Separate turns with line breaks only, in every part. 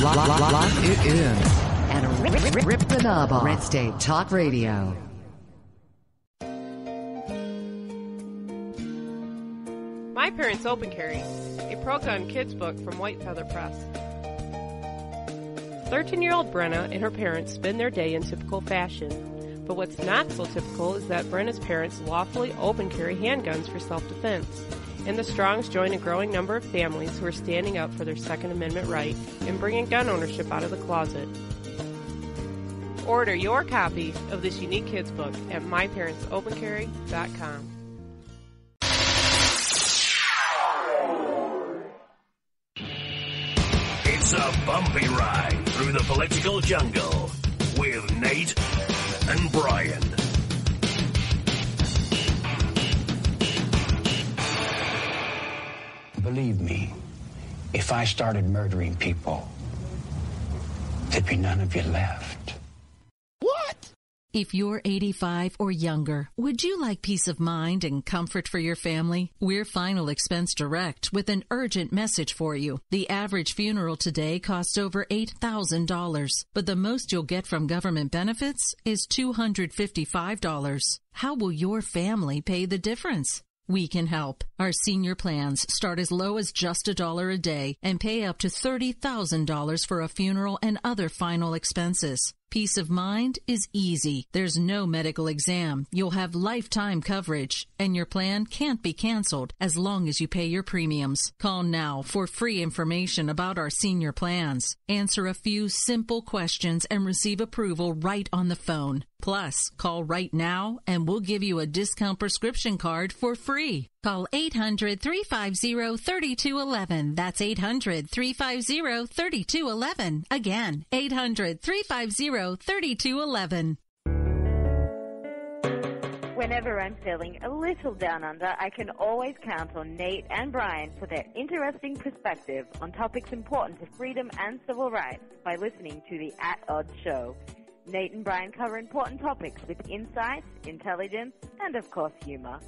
Lock, lock, lock it in. And rip, rip, rip the knob off. Red State Talk Radio.
My Parents Open Carry, a pro gun kids book from White Feather Press. 13 year old Brenna and her parents spend their day in typical fashion. But what's not so typical is that Brenna's parents lawfully open carry handguns for self defense. And the Strongs join a growing number of families who are standing up for their Second Amendment right and bringing gun ownership out of the closet. Order your copy of this unique kids book at myparentsopencarry.com.
It's a bumpy ride through the political jungle with Nate and Brian.
Believe me, if I started murdering people, there'd be none of you left. What?
If you're 85 or younger, would you like peace of mind and comfort for your family? We're Final Expense Direct with an urgent message for you. The average funeral today costs over $8,000, but the most you'll get from government benefits is $255. How will your family pay the difference? We can help. Our senior plans start as low as just a dollar a day and pay up to $30,000 for a funeral and other final expenses. Peace of mind is easy. There's no medical exam. You'll have lifetime coverage, and your plan can't be canceled as long as you pay your premiums. Call now for free information about our senior plans. Answer a few simple questions and receive approval right on the phone. Plus, call right now and we'll give you a discount prescription card for free. Call 800 350 3211. That's 800 350 3211. Again, 800 350 3211.
Whenever I'm feeling a little down under, I can always count on Nate and Brian for their interesting perspective on topics important to freedom and civil rights by listening to the At Odds Show. Nate and Brian cover important topics with insight, intelligence, and of course humor.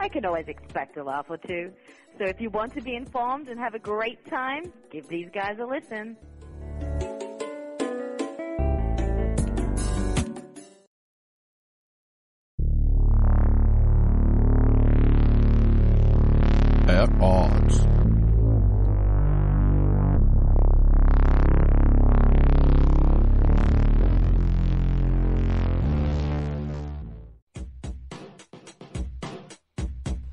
I can always expect a laugh or two. So if you want to be informed and have a great time, give these guys a listen.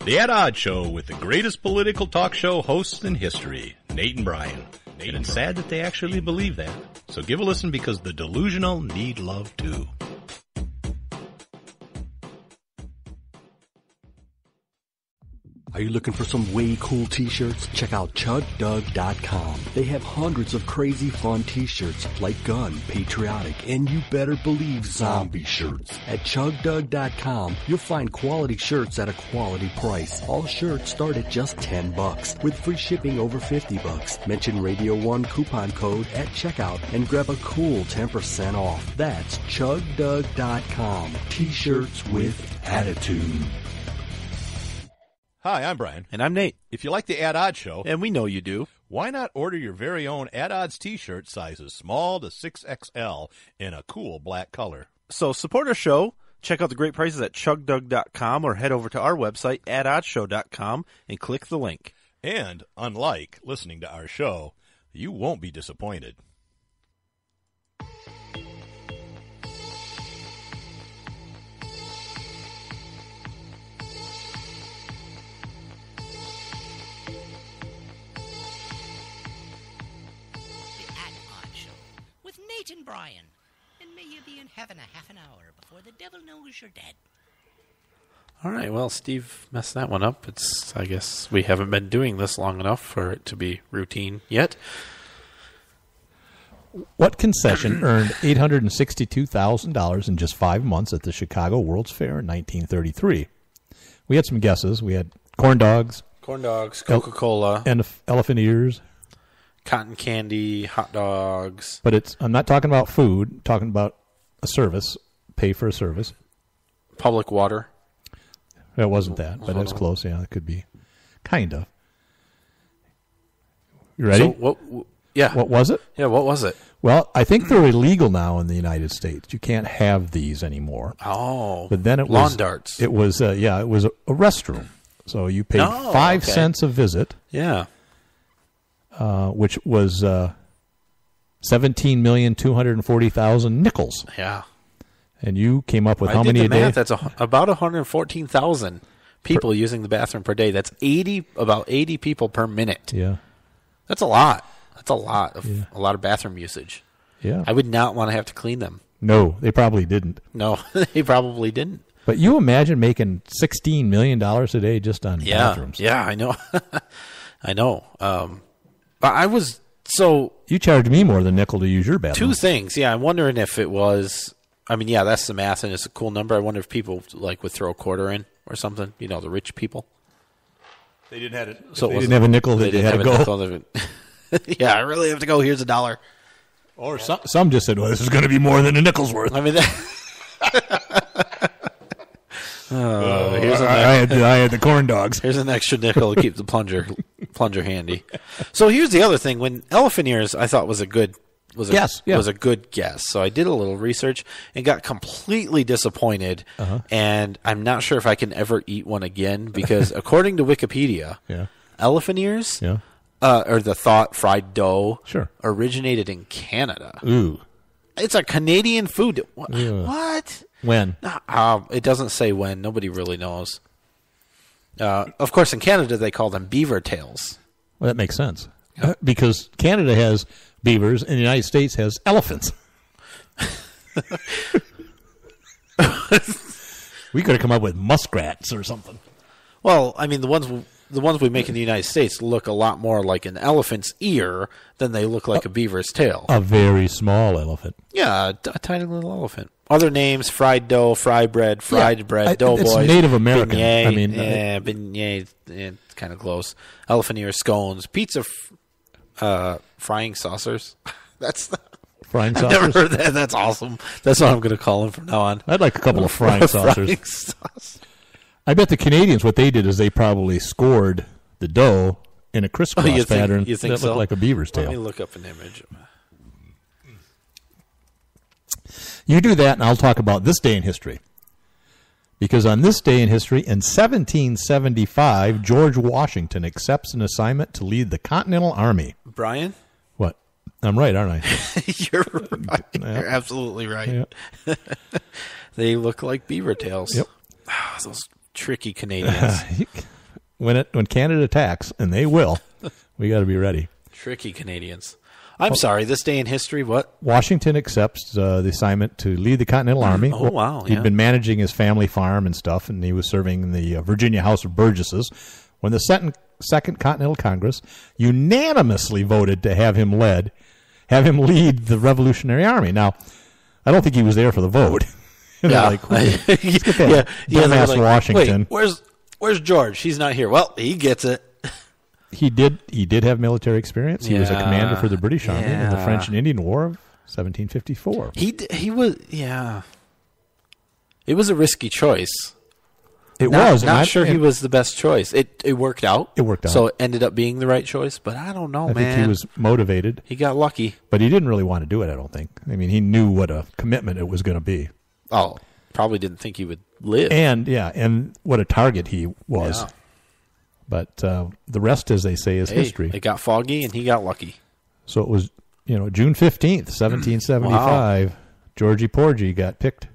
The At Odd Show with the greatest political talk show hosts in history, Nate and Brian. Nate and it's sad that they actually believe that. So give a listen because the delusional need love too.
Are you looking for some way cool t-shirts? Check out ChugDug.com. They have hundreds of crazy fun t-shirts like gun, patriotic, and you better believe zombie shirts. At ChugDug.com, you'll find quality shirts at a quality price. All shirts start at just 10 bucks with free shipping over 50 bucks. Mention Radio 1 coupon code at checkout and grab a cool 10% off. That's ChugDug.com. T-shirts with attitude.
Hi, I'm Brian.
And I'm Nate.
If you like the At Odds Show,
And we know you do.
why not order your very own At Odds t-shirt sizes small to 6XL in a cool black color?
So support our show. Check out the great prices at chugdug.com or head over to our website at oddshow.com and click the link.
And unlike listening to our show, you won't be disappointed.
Nate and may you be in heaven a half an hour before the devil knows you're dead.
All right. Well, Steve messed that one up. It's. I guess we haven't been doing this long enough for it to be routine yet.
What concession earned $862,000 in just five months at the Chicago World's Fair in 1933? We had some guesses. We had corn dogs,
Corn dogs, Coca Cola,
and elephant ears.
Cotton candy, hot dogs.
But it's I'm not talking about food. I'm talking about a service. Pay for a service.
Public water.
It wasn't that, but
Hold was
close. Yeah, it could be. Kind of. You ready?
So what? w- Yeah.
What was it?
Yeah, what was it?
Well, I think they're illegal now in the United States. You can't have these anymore.
Oh,
But then it
lawn
was
darts.
It was uh, yeah, it was a, a restroom. So you paid
Oh,
five
okay.
cents a visit.
Yeah.
Uh, which was uh, seventeen million two hundred and forty thousand nickels.
Yeah.
And you came up with
I
how many a day?
That's a, about 114,000 people using the bathroom per day. That's 80 about 80 people per minute.
yeah,
That's a lot. That's a lot of
Yeah.
a lot of bathroom usage.
yeah.
I would not want to have to clean them.
no, they probably didn't.
No, they probably didn't.
But you imagine making sixteen million dollars a day just on
Yeah,
bathrooms?
yeah, I know, I know. Um, I was so
You charged me more than nickel to use your bathroom.
two things. Yeah, I'm wondering if it was. I mean, yeah, that's the math, and it's a cool number. I wonder if people like would throw a quarter in or something. You know, the rich people.
They didn't have it.
So it
they
wasn't-
didn't have a nickel,
they
they
didn't
had
have
to
a
go.
nickel, they would- yeah, I really have to go. Here's a dollar.
Or some some just said, "Well, this is going to be more than a nickel's worth."
I mean, that, oh, here's uh,
I, I had the, I had the corn dogs.
Here's an extra nickel to keep the plunger plunger handy. So here's the other thing: when elephant ears, I thought was a good was a,
Guess, yeah.
was a good guess. So I did a little research and got completely disappointed.
Uh-huh.
And I'm not sure if I can ever eat one again because according to Wikipedia,
Yeah.
elephant ears,
Yeah.
uh, or the thought fried dough,
Sure.
originated in Canada.
Ooh.
It's a Canadian food. What?
Yeah.
what?
When?
Uh, it doesn't say when. Nobody really knows. Uh, of course, in Canada they call them beaver tails.
Well, that makes sense Uh, because Canada has beavers and the United States has elephants. we could have come up with muskrats or something.
Well, I mean the ones the ones we make in the United States look a lot more like an elephant's ear than they look like a beaver's tail.
A very small elephant.
yeah, a, t- a tiny little elephant. Other names: fried dough, fried bread, fried
Yeah,
bread,
I-
doughboys.
it's Native American.
Beignet,
I mean,
yeah, beignet, yeah, it's kind of close. Elephant ear scones, pizza, f- uh, frying saucers. That's the,
Frying
I've never
saucers?
heard that. That's awesome. That's what I'm going to call them from now on.
I'd like a couple of frying saucers.
Frying sauce.
I bet the Canadians what they did is they probably scored the dough in a crisscross
Oh, you think,
pattern
you think
that
so?
looked like a beaver's tail.
Let me look up an image.
You do that, and I'll talk about this day in history. Because on this day in history, in 1775, George Washington accepts an assignment to lead the Continental Army.
Brian,
What? I'm right, aren't I?
you're right. You're absolutely right.
Yeah.
they look like beaver tails.
Yep.
Ah, those tricky Canadians.
when it when Canada attacks, and they will, we got to be ready.
tricky Canadians. I'm sorry. This day in history. What?
Washington accepts uh, the assignment to lead the Continental Army.
Oh, wow,
he
yeah.
had been managing his family farm and stuff, and he was serving in the uh, Virginia House of Burgesses. When the second, second Continental Congress unanimously voted to have him led, have him lead the Revolutionary Army. Now, I don't think he was there for the vote.
Yeah.
like, let's get that
yeah. Yeah.
dumbass
like,
Washington.
Wait, where's Where's George? He's not here. Well, he gets it.
He did. He did have military experience. He was a commander for the British Army in the. French and Indian War of 1754.
He d- he was yeah. It was a risky choice.
It
Not-
was.
not
I-
sure he was the best choice. It it worked out.
It worked out.
So it ended up being the right choice. But I don't know,
I
man.
think he was motivated.
He got lucky.
But he didn't really want to do it. I don't think. I mean, he knew what a commitment it was going to be,
Oh, probably didn't think he would live.
and yeah, and what a target he was.
Yeah.
But uh, the rest, as they say, is
Hey,
history.
It got foggy, and he got lucky.
So it was, you know, June fifteenth, seventeen seventy-five. Georgie Porgy got picked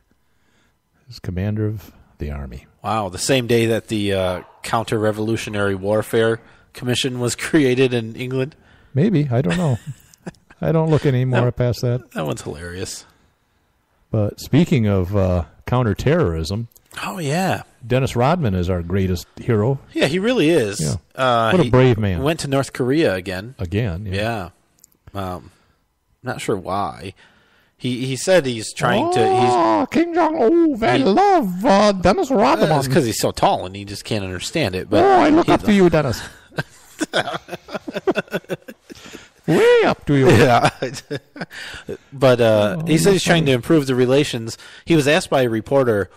as commander of the army.
Wow, the same day that the uh, Counter-Revolutionary Warfare Commission was created in England.
Maybe I don't know. I don't look any more past that.
That one's hilarious.
But speaking of uh, counterterrorism,
Oh yeah,
Dennis Rodman is our greatest hero
yeah, he really is.
Yeah.
Uh,
What a
he
brave man.
Went to North Korea again.
again.
Yeah. Um, not sure why. He he said he's trying to. He's
Oh, Kim Jong Un, they
He-
love uh, Dennis Rodman.
It's because he's so tall and he just can't understand it. But
oh, I look up to you, Dennis. Way up to you.
Yeah. but uh, he said he's trying to improve the relations. He was asked by a reporter,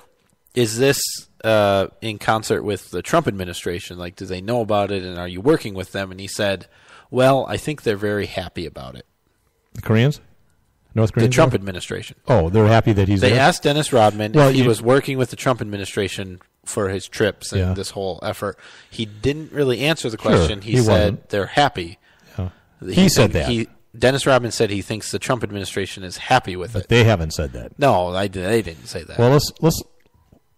"Is this uh, in concert with the Trump administration? Like, do they know about it, and are you working with them?" And he said, Well, I think they're very happy about it.
The Koreans, North Koreans
The
Trump
administration.
Oh, they're happy that he's
They
there.
asked Dennis Rodman
Well,
if he
you-
was working with the Trump administration for his trips and
Yeah.
this whole effort. He didn't really answer the
Sure,
question. he,
he
said
wasn't.
they're happy.
Yeah. He said that.
He, Dennis Rodman said he thinks the Trump administration is happy with it.
They haven't said that.
No, I, they didn't say that.
Well, let's let's.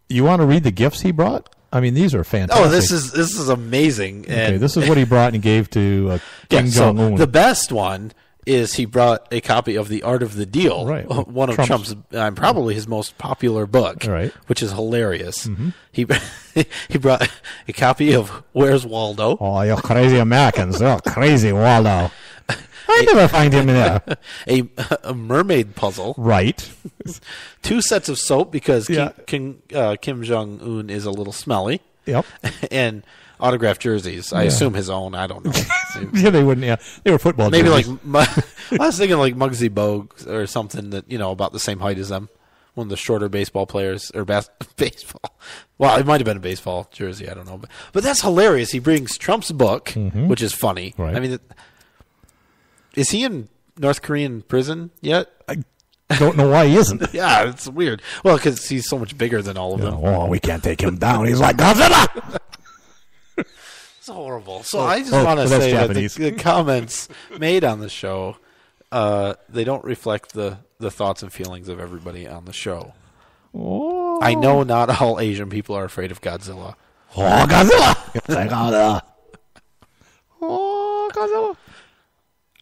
You want to read the gifts he brought? I mean, these are fantastic.
oh, this is this is amazing.
okay.
And
This is what he brought and gave to uh,
Yeah,
Kim Jong Un.
the best one is he brought a copy of The Art of the Deal,
Right,
one of
Trump's-
Trump's, uh, probably his most popular book,
Right.
which is hilarious.
Mhm.
He he brought a copy of Where's Waldo,
oh, you crazy Americans! Oh, crazy Waldo. I never find him in there.
a, a mermaid puzzle,
Right.
two sets of soap because
Yeah.
Kim, Kim, uh, Kim Jong Un is a little smelly,
Yep.
and autographed jerseys. I
Yeah.
assume his own. I don't know.
yeah, they wouldn't. Yeah, they were football.
Maybe like
jerseys.
Mu- I was thinking like Muggsy Bogues or something that you know about the same height as them. One of the shorter baseball players or bas- baseball. Well, it might have been a baseball jersey. I don't know, but but that's hilarious. He brings Trump's book,
Mhm.
which is funny.
Right.
I mean, it- is he in North Korean prison yet?
I don't know why he isn't.
yeah, it's weird. Well, because he's so much bigger than all of them.
Oh, we can't take him down. He's like Godzilla.
It's horrible. So
Oh,
I just
oh,
want to
so
say that the, the comments made on the show, uh, they don't reflect the, the thoughts and feelings of everybody on the show.
Oh,
I know not all Asian people are afraid of Godzilla.
oh Godzilla. Godzilla. Oh, Godzilla.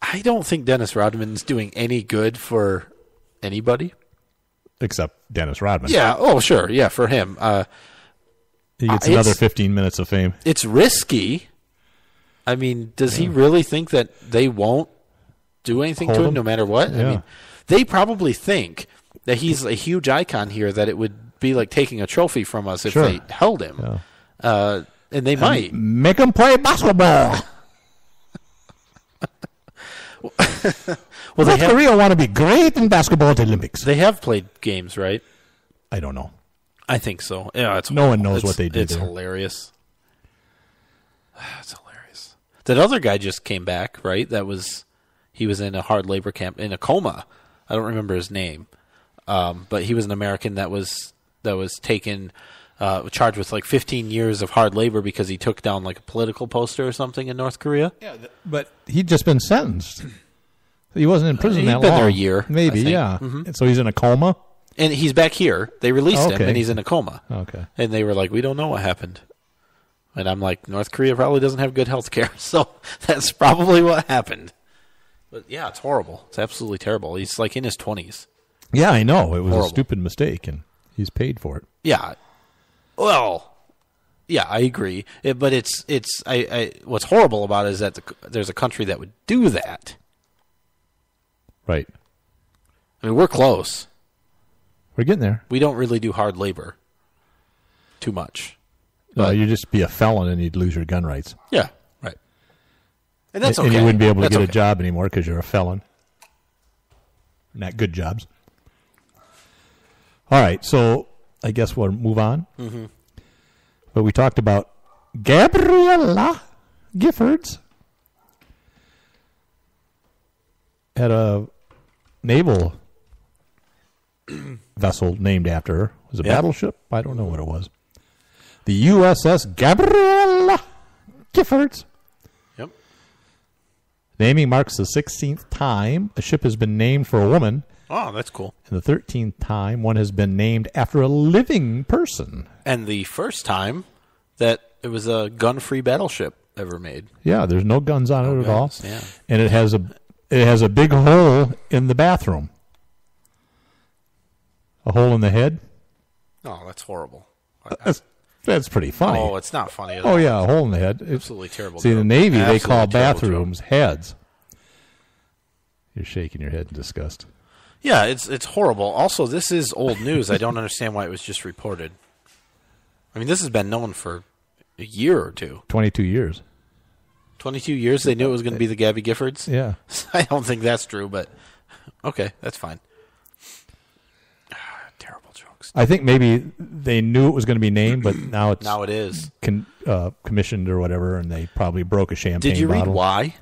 I don't think Dennis Rodman's doing any good for anybody.
Except Dennis Rodman.
Yeah. Oh, sure. Yeah, for him. Uh,
he gets
uh,
another 15 minutes of fame.
it's risky. I mean, does he really think that they won't do anything
Hold
to him
him?
no matter what? I mean, they probably think that he's a huge icon here that it would be like taking a trophy from us if
Sure.
they held him.
Yeah.
Uh, and they might.
Make him play basketball.
Well,
North Korea want to be great in basketball at the Olympics.
they have played games, right?
I don't know.
I think so. Yeah, it's
No one knows
It's-
what they did
It's
there.
hilarious. It's hilarious. That other guy just came back, right? That was he was in a hard labor camp in a coma. I don't remember his name, um, but he was an American that was that was taken uh, charged with like 15 years of hard labor because he took down like a political poster or something in North Korea.
Yeah, but he'd just been sentenced. He wasn't in prison
He'd
that
been
long.
there a year,
maybe.
I think.
Yeah.
Mhm.
And so he's in a coma.
And he's back here. They released him,
Okay.
and he's in a coma.
Okay.
And they were like, "We don't know what happened." And I'm like, "North Korea probably doesn't have good health care, so that's probably what happened." But yeah, it's horrible. It's absolutely terrible. He's like in his 20s.
Yeah, I know. It was
Horrible.
a stupid mistake, and he's paid for it.
Yeah. Well, yeah, I agree. It, but it's it's I, I what's horrible about it is that the, there's a country that would do that.
Right.
I mean, we're close.
We're getting there.
We don't really do hard labor too much.
No, you'd just be a felon and you'd lose your gun rights.
Yeah, right. And that's okay.
And you wouldn't be able to
That's
get a job anymore because you're a felon. Not good jobs. All right, so I guess we'll move on.
Mhm.
But we talked about Gabrielle Giffords had a naval vessel named after her. Was a
Yeah.
battleship? I don't know what it was. The USS Gabrielle Giffords.
Yep.
Naming marks the 16th time a ship has been named for a woman,
Oh, that's cool.
and the 13th time one has been named after a living person.
And the first time that it was a gun-free battleship ever made.
Yeah, there's no guns on it
No
at all,
yeah.
and it has a it has a big hole in the bathroom. A hole in the head.
Oh, that's horrible.
That's that's pretty funny.
Oh, it's not funny at
Oh
all.
yeah, a hole in the head. It's-
Absolutely terrible
See, in the
joke.
Navy they call bathrooms heads. You're shaking your head in disgust.
Yeah, it's it's horrible. Also, this is old news. I don't understand why it was just reported. I mean, this has been known for a year or two.
Twenty-two years.
22 years they knew it was going to be the Gabby Giffords?
Yeah.
I don't think that's true, but okay, that's fine.
I think maybe they knew it was going to be named, but now it's
Now it is.
con, uh, commissioned or whatever, and they probably broke a champagne
Did you read
bottle.
why?